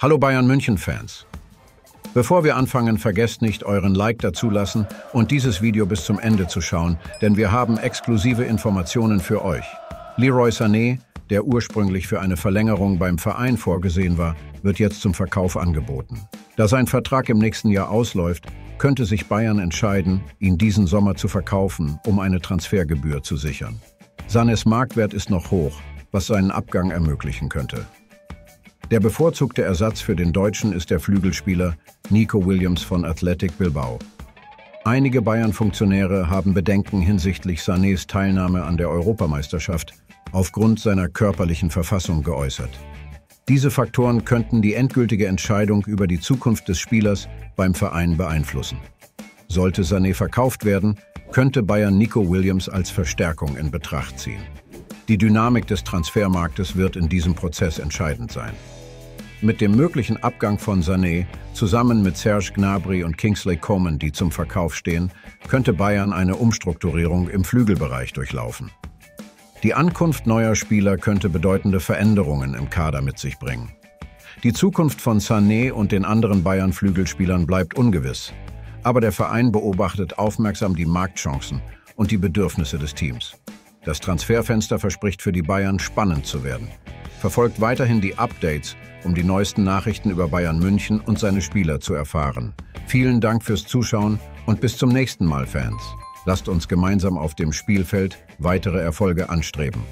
Hallo Bayern München-Fans. Bevor wir anfangen, vergesst nicht, euren Like dazulassen und dieses Video bis zum Ende zu schauen, denn wir haben exklusive Informationen für euch. Leroy Sané, der ursprünglich für eine Verlängerung beim Verein vorgesehen war, wird jetzt zum Verkauf angeboten. Da sein Vertrag im nächsten Jahr ausläuft, könnte sich Bayern entscheiden, ihn diesen Sommer zu verkaufen, um eine Transfergebühr zu sichern. Sanes Marktwert ist noch hoch, was seinen Abgang ermöglichen könnte. Der bevorzugte Ersatz für den Deutschen ist der Flügelspieler Nico Williams von Athletic Bilbao. Einige Bayern-Funktionäre haben Bedenken hinsichtlich Sanés Teilnahme an der Europameisterschaft aufgrund seiner körperlichen Verfassung geäußert. Diese Faktoren könnten die endgültige Entscheidung über die Zukunft des Spielers beim Verein beeinflussen. Sollte Sané verkauft werden, könnte Bayern Nico Williams als Verstärkung in Betracht ziehen. Die Dynamik des Transfermarktes wird in diesem Prozess entscheidend sein. Mit dem möglichen Abgang von Sané, zusammen mit Serge Gnabry und Kingsley Coman, die zum Verkauf stehen, könnte Bayern eine Umstrukturierung im Flügelbereich durchlaufen. Die Ankunft neuer Spieler könnte bedeutende Veränderungen im Kader mit sich bringen. Die Zukunft von Sané und den anderen Bayern-Flügelspielern bleibt ungewiss, aber der Verein beobachtet aufmerksam die Marktchancen und die Bedürfnisse des Teams. Das Transferfenster verspricht für die Bayern spannend zu werden. Verfolgt weiterhin die Updates, um die neuesten Nachrichten über Bayern München und seine Spieler zu erfahren. Vielen Dank fürs Zuschauen und bis zum nächsten Mal, Fans. Lasst uns gemeinsam auf dem Spielfeld weitere Erfolge anstreben.